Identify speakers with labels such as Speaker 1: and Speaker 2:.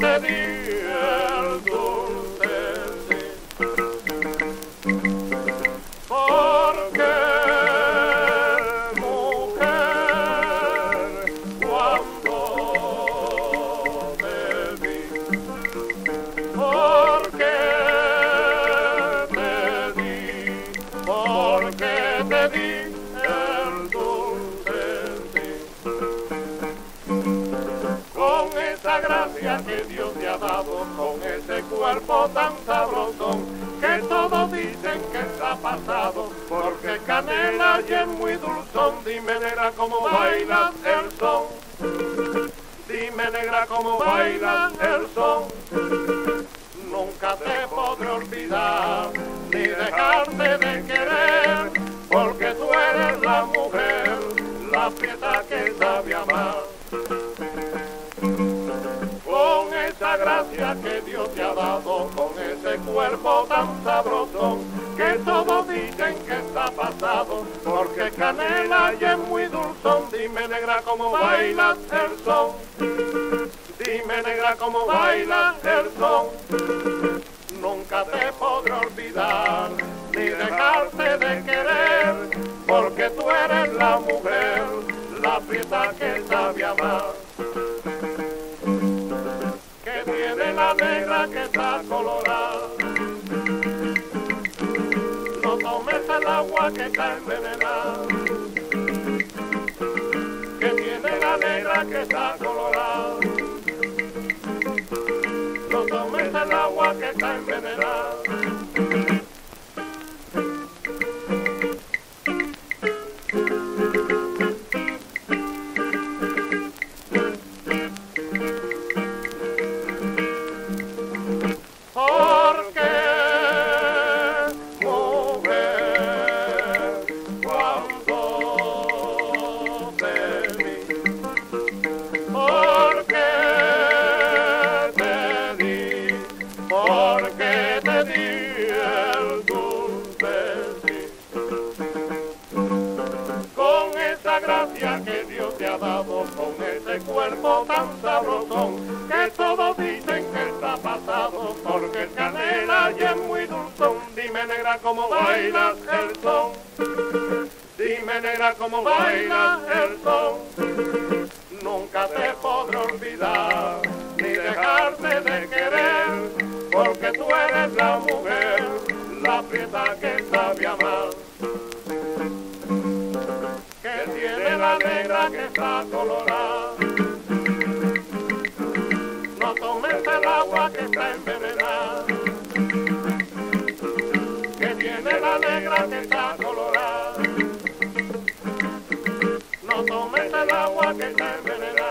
Speaker 1: te di el dulce. Porque mujer cuando te vi porque te di porque te di que Dios te ha dado con ese cuerpo tan sabroso que todos dicen que está pasado porque canela y es muy dulzón. Dime negra cómo bailas el son dime negra cómo bailas el son nunca te podré olvidar ni dejarte de querer porque tú eres la mujer la pieza que sabe amar que todos dicen que está pasado, porque canela y es muy dulzón, dime negra cómo bailas el son, dime negra cómo bailas el son, nunca te podré olvidar, ni dejarte de querer, porque tú eres la mujer, la pieza que sabe amar agua que está envenenada. Que tiene la negra que está ha dado, con ese cuerpo tan sabroso, que todos dicen que está pasado, porque el canela y es muy dulzón. Dime negra cómo bailas el son, dime negra cómo bailas el son. Nunca te podré olvidar, ni dejarte de querer, porque tú eres la mujer, la pieza que sabe que está colorada. No tomes el agua que está envenenada. Que tiene la negra que está colorada. No tomes el agua que está envenenada.